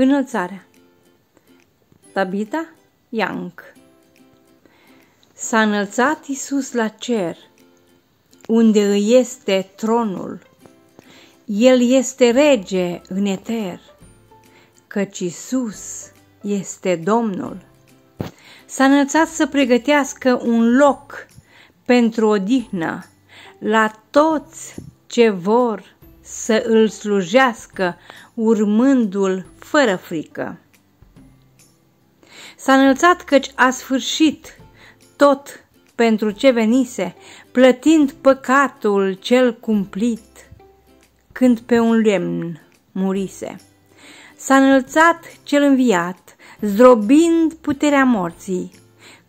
Înălțarea Tabita Young S-a înălțat Isus la cer, unde îi este tronul. El este rege în eter, căci Isus este Domnul. S-a înălțat să pregătească un loc pentru odihnă la toți ce vor să îl slujească urmându-l fără frică. S-a înălțat căci a sfârșit tot pentru ce venise, plătind păcatul cel cumplit, când pe un lemn murise. S-a înălțat cel înviat, zdrobind puterea morții,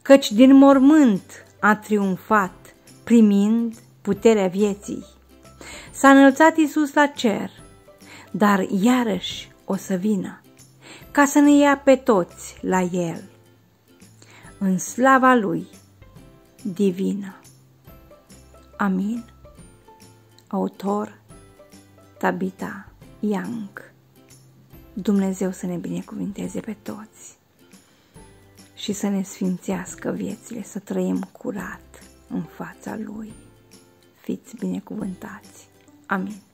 căci din mormânt a triumfat, primind puterea vieții. S-a înălțat Iisus la cer, dar iarăși o să vină, ca să ne ia pe toți la El, în slava Lui divină. Amin. Autor Tabita Young Dumnezeu să ne binecuvinteze pe toți și să ne sfințească viețile, să trăim curat în fața Lui. Fiți binecuvântați. Amin.